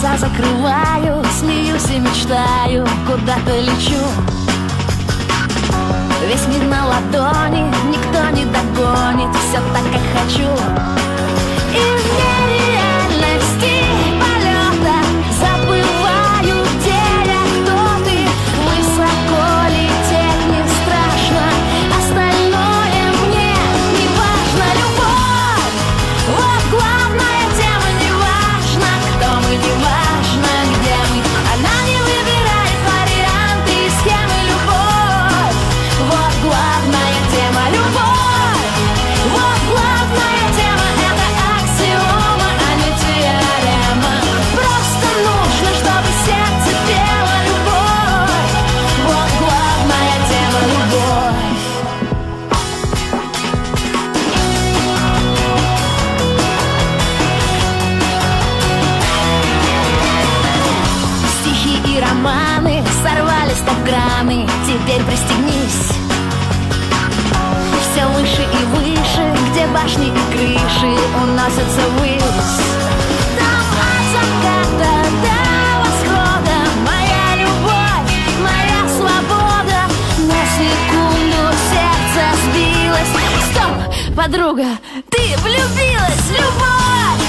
закрываю Смеюсь и мечтаю, куда-то лечу Весь мир на ладони, никто не догонит Все так, как хочу стоп-граны Теперь пристегнись. Все выше и выше, где башни и крыши Уносятся ввысь Там от заката до восхода Моя любовь, моя свобода. На секунду сердце сбилось. Стоп, подруга, ты влюбилась любовь